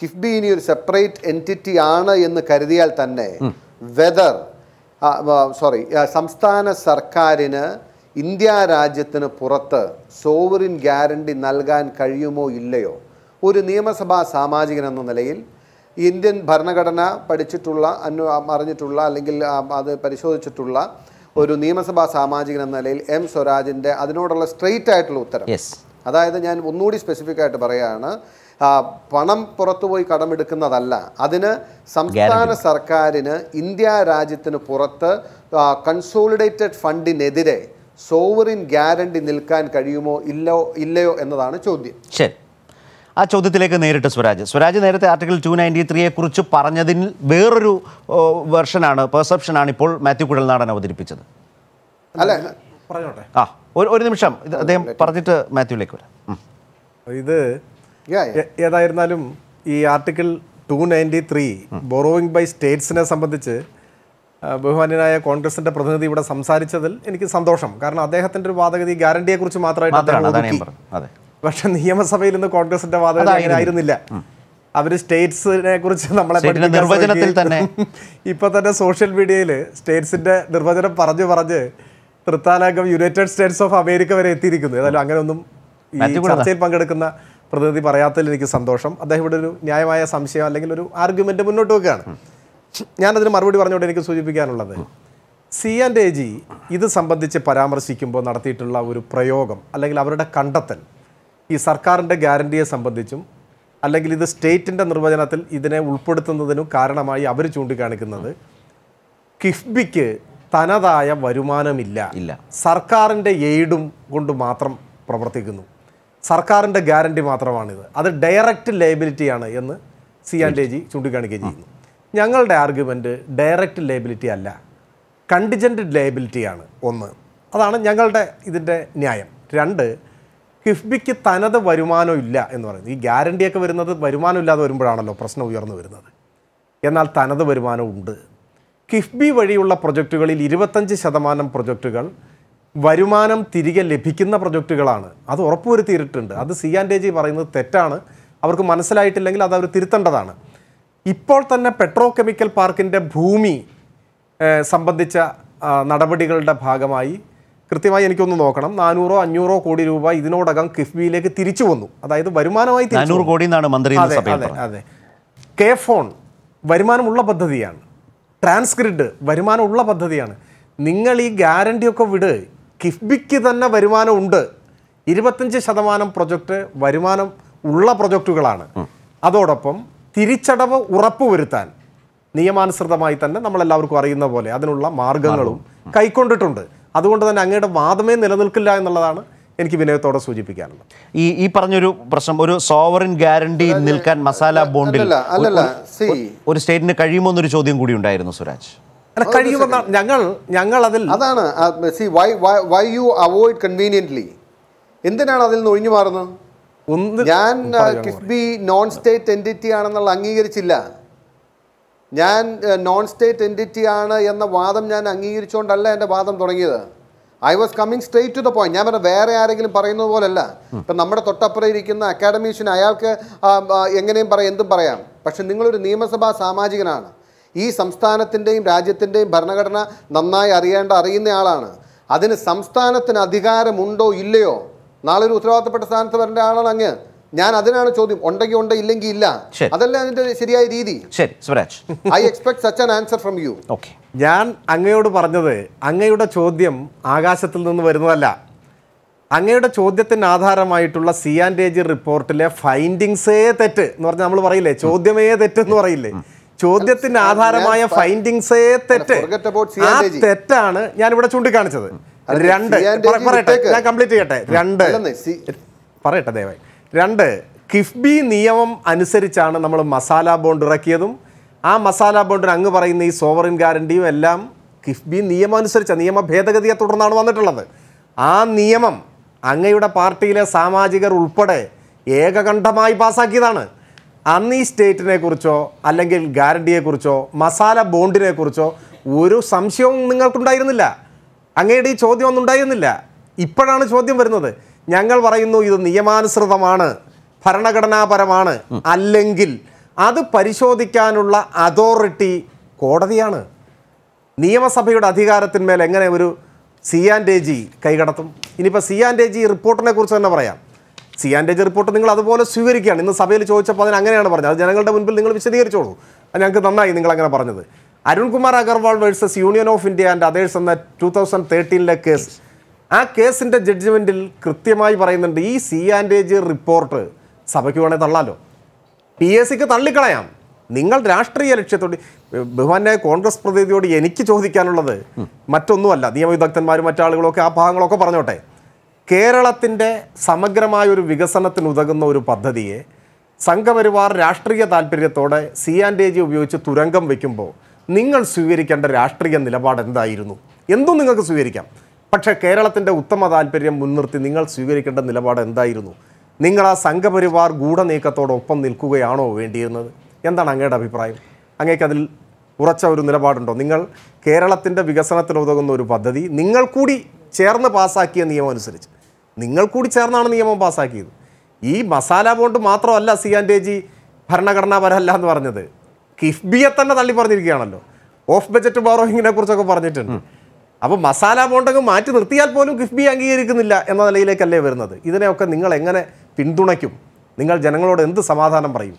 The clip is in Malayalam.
കിഫ്ബി ഇനി ഒരു സെപ്പറേറ്റ് എന്റിറ്റി ആണ് എന്ന് കരുതിയാൽ തന്നെ വെദർ സോറി സംസ്ഥാന സർക്കാരിന് ഇന്ത്യ രാജ്യത്തിന് പുറത്ത് സോവറിൻ ഗ്യാരണ്ടി നൽകാൻ കഴിയുമോ ഇല്ലയോ? ഒരു നിയമസഭാ സാമാജികൻ എന്ന നിലയിൽ ഇന്ത്യൻ ഭരണഘടന പഠിച്ചിട്ടുള്ള അന്വ അറിഞ്ഞിട്ടുള്ള അല്ലെങ്കിൽ അത് പരിശോധിച്ചിട്ടുള്ള ഒരു നിയമസഭാ സാമാജികൻ എന്ന നിലയിൽ എം സ്വരാജിന്റെ അതിനോടുള്ള സ്ട്രെയിറ്റ് ആയിട്ടുള്ള ഉത്തരം. അതായത് ഞാൻ ഒന്നുകൂടി സ്പെസിഫിക് ആയിട്ട് പറയുകയാണ് പണം പുറത്തുപോയി കടമെടുക്കുന്നതല്ല. അതിന് സംസ്ഥാന സർക്കാരിന് ഇന്ത്യ രാജ്യത്തിന് പുറത്ത് കൺസോളിഡേറ്റഡ് ഫണ്ടിനെതിരെ സോവറിൻ ഗ്യാരണ്ടി നിൽക്കാൻ കഴിയുമോ ഇല്ലോ ഇല്ലയോ എന്നതാണ് ചോദ്യം. ശരി. ആ ചോദ്യത്തിലേക്ക് നേരിട്ട് സ്വരാജ്. സ്വരാജ് നേരത്തെ ആർട്ടിക്കിൾ ടു നയന്റി ത്രീയെ കുറിച്ച് പറഞ്ഞതിൽ വേറൊരു വെർഷനാണ് പെർസെപ്ഷനാണ് ഇപ്പോൾ മാത്യു കുഴൽനാടൻ അവതരിപ്പിച്ചത്. അല്ല? പറഞ്ഞോട്ടെ. ആ ഒരു ഒരു നിമിഷം. ഇത് അദ്ദേഹം പറഞ്ഞിട്ട് മാത്യുവിലേക്ക് വരാം. ഇത് ഏതായിരുന്നാലും ഈ article two ninety three borrowing by സ്റ്റേറ്റ്സിനെ സംബന്ധിച്ച് ബഹുമാന്യനായ കോൺഗ്രസിന്റെ പ്രതിനിധി ഇവിടെ സംസാരിച്ചതിൽ എനിക്ക് സന്തോഷം. കാരണം അദ്ദേഹത്തിന്റെ ഒരു വാദഗതി ഗ്യാരണ്ടിയെ കുറിച്ച് മാത്രമായിട്ട് പക്ഷെ നിയമസഭയിൽ നിന്ന് കോൺഗ്രസിന്റെ വാദഗതി അങ്ങനെ ആയിരുന്നില്ല. അവർ സ്റ്റേറ്റ്സിനെ കുറിച്ച് നമ്മളെ നിർവചനത്തിൽ തന്നെ. ഇപ്പൊ തന്നെ സോഷ്യൽ മീഡിയയിൽ സ്റ്റേറ്റ്സിന്റെ നിർവചനം പറഞ്ഞു പറഞ്ഞ് തൃത്താലകം യുണൈറ്റഡ് സ്റ്റേറ്റ്സ് ഓഫ് അമേരിക്ക വരെ എത്തിയിരിക്കുന്നു. ഏതായാലും അങ്ങനെയൊന്നും ഈ ചർച്ചയിൽ പങ്കെടുക്കുന്ന പ്രതിനിധി പറയാത്തതിൽ എനിക്ക് സന്തോഷം. അദ്ദേഹം ഇവിടെ ഒരു ന്യായമായ സംശയം അല്ലെങ്കിൽ ഒരു ആർഗ്യുമെന്റ് മുന്നോട്ട് വെക്കുകയാണ് ഞാനതിന് മറുപടി പറഞ്ഞുകൊണ്ട് എനിക്ക് സൂചിപ്പിക്കാനുള്ളത്. സി ആൻഡ് എ ജി ഇത് സംബന്ധിച്ച് പരാമർശിക്കുമ്പോൾ നടത്തിയിട്ടുള്ള ഒരു പ്രയോഗം അല്ലെങ്കിൽ അവരുടെ കണ്ടെത്തൽ ഈ സർക്കാരിന്റെ ഗ്യാരണ്ടിയെ സംബന്ധിച്ചും അല്ലെങ്കിൽ ഇത് സ്റ്റേറ്റിന്റെ നിർവചനത്തിൽ ഇതിനെ ഉൾപ്പെടുത്തുന്നതിനും കാരണമായി അവർ ചൂണ്ടിക്കാണിക്കുന്നത് കിഫ്ബിക്ക് തനതായ വരുമാനമില്ല. ഇല്ല. സർക്കാരിന്റെ എയ്ഡും കൊണ്ട് മാത്രം പ്രവർത്തിക്കുന്നു. സർക്കാരിന്റെ ഗ്യാരണ്ടി മാത്രമാണിത്. അത് ഡയറക്റ്റ് ലയബിലിറ്റിയാണ് എന്ന് സി ആൻഡ് എ ജി ചൂണ്ടിക്കാണിക്കുകയും ചെയ്യുന്നു. ഞങ്ങളുടെ ആർഗ്യുമെന്റ് ഡയറക്റ്റ് ലയബിലിറ്റി അല്ല കണ്ടിജന്റ് ലയബിലിറ്റിയാണ് ഒന്ന്. അതാണ് ഞങ്ങളുടെ ഇതിന്റെ ന്യായം. രണ്ട് കിഫ്ബിക്ക് തനത് വരുമാനം ഇല്ല എന്ന് പറയുന്നത്. ഈ ഗ്യാരണ്ടിയൊക്കെ വരുന്നത് വരുമാനം ഇല്ലാതെ വരുമ്പോഴാണല്ലോ പ്രശ്നം ഉയർന്നു വരുന്നത്. എന്നാൽ തനത് വരുമാനം ഉണ്ട്. കിഫ്ബി വഴിയുള്ള പ്രൊജക്റ്റുകളിൽ ഇരുപത്തഞ്ച് ശതമാനം പ്രൊജക്റ്റുകൾ വരുമാനം തിരികെ ലഭിക്കുന്ന പ്രൊജക്റ്റുകളാണ്. അത് ഉറപ്പുവരുത്തിയിട്ടുണ്ട്. അത് സി ആൻഡ് എ ജി പറയുന്നത് തെറ്റാണ്. അവർക്ക് മനസ്സിലായിട്ടില്ലെങ്കിൽ അത് അവർ തിരുത്തേണ്ടതാണ്. ഇപ്പോൾ തന്നെ പെട്രോ കെമിക്കൽ പാർക്കിന്റെ ഭൂമി സംബന്ധിച്ച നടപടികളുടെ ഭാഗമായി കൃത്യമായി എനിക്കൊന്ന് നോക്കണം. നാനൂറോ അഞ്ഞൂറോ കോടി രൂപ ഇതിനോടകം കിഫ്ബിയിലേക്ക് തിരിച്ചു വന്നു. അതായത് വരുമാനമായി നാനൂറ് കോടി എന്നാണ് മന്ത്രി അതെ അതെ അതെ. കെ ഫോൺ വരുമാനമുള്ള പദ്ധതിയാണ്. ട്രാൻസ്ഗ്രിഡ് വരുമാനമുള്ള പദ്ധതിയാണ്. നിങ്ങൾ ഈ ഗ്യാരണ്ടിയൊക്കെ വിട്. കിഫ്ബിക്ക് തന്നെ വരുമാനം ഉണ്ട് ഇരുപത്തഞ്ച് ശതമാനം പ്രൊജക്റ്റ് വരുമാനം ഉള്ള പ്രൊജക്റ്റുകളാണ് അതോടൊപ്പം തിരിച്ചടവ് ഉറപ്പുവരുത്താൻ നിയമാനുസൃതമായി തന്നെ നമ്മളെല്ലാവർക്കും അറിയുന്ന പോലെ അതിനുള്ള മാർഗങ്ങളും കൈക്കൊണ്ടിട്ടുണ്ട്. അതുകൊണ്ട് തന്നെ അങ്ങയുടെ വാദമേ നിലനിൽക്കില്ല എന്നുള്ളതാണ് എനിക്ക് വിനയത്തോടെ സൂചിപ്പിക്കാനുള്ളത്. ഈ ഈ പറഞ്ഞൊരു പ്രശ്നം ഒരു സോവറിൻ ഗ്യാരണ്ടി നിൽക്കാൻ മസാല ബോണ്ടിൽ. ഒരു സ്റ്റേറ്റിന് കഴിയുമോ എന്നൊരു ചോദ്യം കൂടി ഉണ്ടായിരുന്നു സുരാജ്. അല്ല കഴിയുമെന്ന ഞങ്ങൾ ഞങ്ങൾ അതിൽ അതാണ് C Y why you avoid conveniently എന്തിനാണ് അതിൽ നിന്ന് ഒഴിഞ്ഞു മാറുന്നത്? ഞാൻ കിഫ്ബി നോൺ സ്റ്റേറ്റ് എന്റിറ്റി ആണെന്നുള്ള അംഗീകരിച്ചില്ല. ഞാൻ നോൺ സ്റ്റേറ്റ് എന്റിറ്റി ആണ് എന്ന വാദം ഞാൻ അംഗീകരിച്ചുകൊണ്ടല്ല എന്റെ വാദം തുടങ്ങിയത്. I was coming straight to the point ഞാൻ പറഞ്ഞ വേറെ ആരെങ്കിലും പറയുന്നത് പോലല്ല. ഇപ്പം നമ്മുടെ തൊട്ടപ്പുറം ഇരിക്കുന്ന അക്കാഡമീഷ്യൻ അയാൾക്ക് എങ്ങനെയും പറയാം എന്തും പറയാം. പക്ഷെ നിങ്ങളൊരു നിയമസഭാ സാമാജികനാണ്. ഈ സംസ്ഥാനത്തിന്റെയും രാജ്യത്തിന്റെയും ഭരണഘടന നന്നായി അറിയേണ്ട അറിയുന്ന ആളാണ്. അതിന് സംസ്ഥാനത്തിന് അധികാരമുണ്ടോ ഇല്ലയോ? നാളെ ഒരു ഉത്തരവാദിത്തപ്പെട്ട സ്ഥാനത്ത് വരേണ്ട ആളാണ് അങ്ങ്. ഞാൻ അതിനാണ് ചോദ്യം. ഉണ്ടെങ്കിൽ ഉണ്ട് ഇല്ലെങ്കിൽ ഇല്ല. അതല്ല അതിന്റെ ശരിയായ രീതി. ശരി I expect such an answer from you okay ഞാൻ അങ്ങയോട് പറഞ്ഞത് അങ്ങയുടെ ചോദ്യം ആകാശത്തിൽ നിന്ന് വരുന്നതല്ല. അങ്ങയുടെ ചോദ്യത്തിന് ആധാരമായിട്ടുള്ള സി ആൻഡ് ഏജ് റിപ്പോർട്ടിലെ ഫൈൻഡിങ്സേ തെറ്റ് എന്ന് പറഞ്ഞാൽ നമ്മൾ പറയില്ലേ? ചോദ്യമേ തെറ്റെന്ന് പറയില്ലേ? ചോദ്യത്തിന് ആധാരമായ ഫൈൻഡിങ്സേ തെറ്റ്. ആ തെറ്റാണ് ഞാൻ ഇവിടെ ചൂണ്ടിക്കാണിച്ചത് രണ്ട് പറയട്ടെ ഞാൻ കംപ്ലീറ്റ് ചെയ്യട്ടെ. രണ്ട് പറയട്ടെ ദയവായി. രണ്ട് കിഫ്ബി നിയമം അനുസരിച്ചാണ് നമ്മൾ മസാല ബോണ്ട് ഇറക്കിയതും. ആ മസാല ബോണ്ടിന് അങ്ങ് പറയുന്ന ഈ സോവറിൻ ഗ്യാരണ്ടിയും എല്ലാം കിഫ്ബി നിയമം അനുസരിച്ച നിയമ ഭേദഗതിയെ തുടർന്നാണ് വന്നിട്ടുള്ളത്. ആ നിയമം അങ്ങയുടെ പാർട്ടിയിലെ സാമാജികർ ഉൾപ്പെടെ ഏകകണ്ഠമായി പാസ്സാക്കിയതാണ് അന്ന് ഈ സ്റ്റേറ്റിനെ കുറിച്ചോ അല്ലെങ്കിൽ ഗ്യാരണ്ടിയെ കുറിച്ചോ മസാല ബോണ്ടിനെ കുറിച്ചോ ഒരു സംശയവും നിങ്ങൾക്കുണ്ടായിരുന്നില്ല. അങ്ങയുടെ ഈ ചോദ്യം ഒന്നും ഉണ്ടായിരുന്നില്ല ഇപ്പോഴാണ് ചോദ്യം വരുന്നത്. ഞങ്ങൾ പറയുന്നു ഇത് നിയമാനുസൃതമാണ് ഭരണഘടനാപരമാണ് അല്ലെങ്കിൽ അത് പരിശോധിക്കാനുള്ള അതോറിറ്റി കോടതിയാണ്. നിയമസഭയുടെ അധികാരത്തിന്മേൽ എങ്ങനെ ഒരു സി ആൻഡ് എ ജി കൈകടത്തും? ഇനിയിപ്പോൾ സി ആൻഡ് എ ജി റിപ്പോർട്ടിനെ കുറിച്ച് തന്നെ പറയാം. സി ആൻഡ് റിപ്പോർട്ട് നിങ്ങൾ അതുപോലെ സ്വീകരിക്കുകയാണ്. ഇന്ന് സഭയിൽ ചോദിച്ചപ്പോൾ അതിന് അങ്ങനെയാണ് പറഞ്ഞത്. അത് ജനങ്ങളുടെ മുൻപിൽ നിങ്ങൾ വിശദീകരിച്ചോളൂ. അത് ഞങ്ങൾക്ക് നന്നായി നിങ്ങൾ അങ്ങനെ പറഞ്ഞത്. Arunkumar Agarwal versus union of India and others എന്ന ടൂ തൗസൻഡ് തേർട്ടീനിലെ കേസ് ആ കേസിന്റെ ജഡ്ജ്മെന്റിൽ കൃത്യമായി പറയുന്നുണ്ട് ഈ സി ആൻഡ് റിപ്പോർട്ട് സഭയ്ക്ക് വേണേൽ തള്ളാലോ. പി എസ് സിക്ക് തള്ളിക്കളയാം. നിങ്ങൾ രാഷ്ട്രീയ ലക്ഷ്യത്തോട് ബഹുമാനായ കോൺഗ്രസ് പ്രതിനിധിയോട് എനിക്ക് ചോദിക്കാനുള്ളത് മറ്റൊന്നുമല്ല. നിയമവിദഗ്ധന്മാരും മറ്റാളുകളൊക്കെ ആ ഭാഗങ്ങളൊക്കെ പറഞ്ഞോട്ടെ. കേരളത്തിന്റെ സമഗ്രമായ ഒരു വികസനത്തിന് ഉതകുന്ന ഒരു പദ്ധതിയെ സംഘപരിവാർ രാഷ്ട്രീയ താല്പര്യത്തോടെ സി ആൻഡ് എ ജി ഉപയോഗിച്ച് തുരങ്കം വയ്ക്കുമ്പോൾ നിങ്ങൾ സ്വീകരിക്കേണ്ട രാഷ്ട്രീയ നിലപാട് എന്തായിരുന്നു? എന്തും നിങ്ങൾക്ക് സ്വീകരിക്കാം. പക്ഷേ കേരളത്തിന്റെ ഉത്തമ താല്പര്യം മുൻനിർത്തി നിങ്ങൾ സ്വീകരിക്കേണ്ട നിലപാട് എന്തായിരുന്നു? നിങ്ങൾ ആ സംഘപരിവാർ ഗൂഢനീക്കത്തോടൊപ്പം നിൽക്കുകയാണോ വേണ്ടിയിരുന്നത്? എന്താണ് അങ്ങയുടെ അഭിപ്രായം? അങ്ങേക്ക് അതിൽ ഉറച്ച ഒരു നിലപാടുണ്ടോ? നിങ്ങൾ കേരളത്തിന്റെ വികസനത്തിന് ഉതകുന്ന ഒരു പദ്ധതി നിങ്ങൾ കൂടി ചേർന്ന് പാസാക്കിയ നിയമം അനുസരിച്ച് നിങ്ങൾ കൂടി ചേർന്നാണ് നിയമം പാസ്സാക്കിയത്. ഈ മസാല ബോണ്ട് മാത്രമല്ല സി ആൻഡ് എ ജി ഭരണഘടനാപരമല്ല എന്ന് പറഞ്ഞത്. കിഫ്ബിയെ തന്നെ തള്ളി പറഞ്ഞിരിക്കുകയാണല്ലോ ഓഫ് ബജറ്റ് ബോറോയിങ്ങിനെ കുറിച്ചൊക്കെ പറഞ്ഞിട്ടുണ്ട്. അപ്പോൾ മസാല ബോണ്ടങ്ങ് മാറ്റി നിർത്തിയാൽ പോലും കിഫ്ബി അംഗീകരിക്കുന്നില്ല എന്ന നിലയിലേക്കല്ലേ വരുന്നത്. ഇതിനെയൊക്കെ നിങ്ങൾ എങ്ങനെ പിന്തുണയ്ക്കും? നിങ്ങൾ ജനങ്ങളോട് എന്ത് സമാധാനം പറയും?